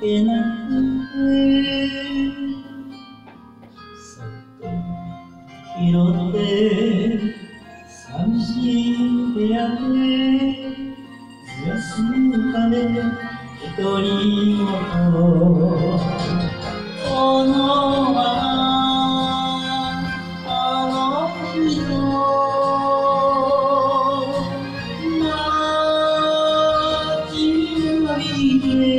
そっと拾って寂しい部屋で休むかね独り言このままあの人街を見て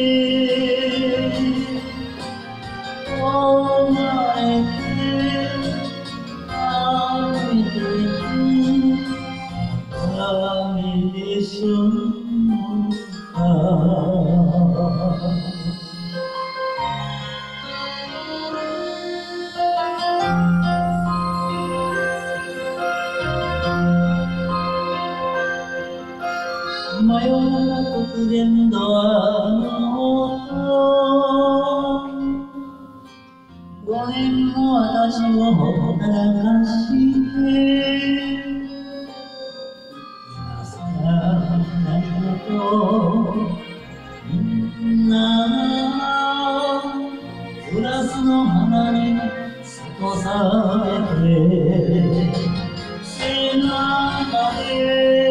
真夜中突然ドアの音。私をほったらかして今さら何とみんなグラスの花に咲されて背中で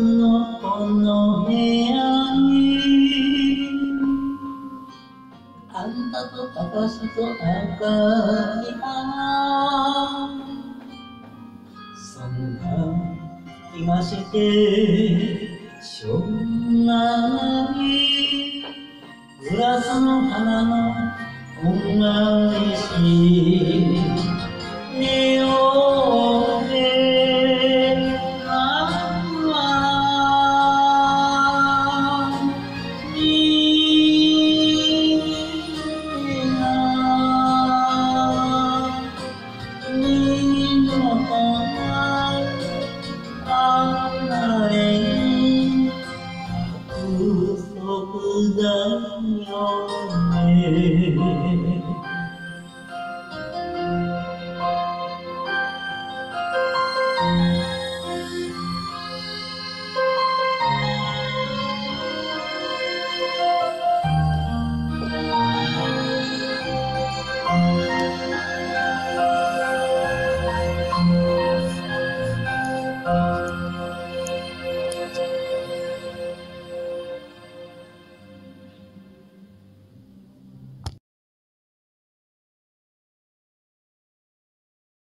のこの部屋にあんたとかかしと赤い花そんな気がしてしょうがないグラスの花の恩返し。